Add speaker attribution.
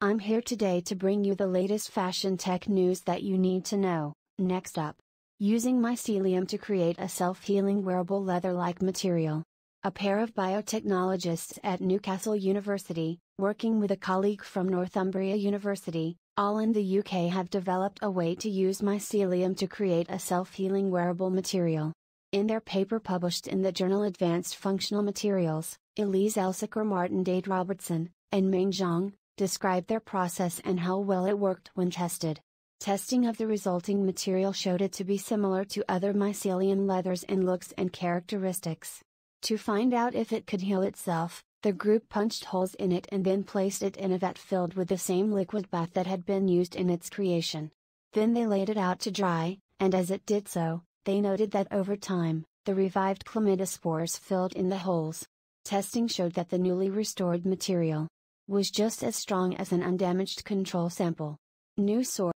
Speaker 1: I'm here today to bring you the latest fashion tech news that you need to know. Next up, using mycelium to create a self healing wearable leather like material. A pair of biotechnologists at Newcastle University, working with a colleague from Northumbria University, all in the UK have developed a way to use mycelium to create a self healing wearable material. In their paper published in the journal Advanced Functional Materials, Elise Elsacker Martyn Dade Robertson, and Ming Zhang, describe their process and how well it worked when tested. Testing of the resulting material showed it to be similar to other mycelium leathers in looks and characteristics. To find out if it could heal itself, the group punched holes in it and then placed it in a vat filled with the same liquid bath that had been used in its creation. Then they laid it out to dry, and as it did so, they noted that over time, the revived chlamydospores filled in the holes. Testing showed that the newly restored material was just as strong as an undamaged control sample. New source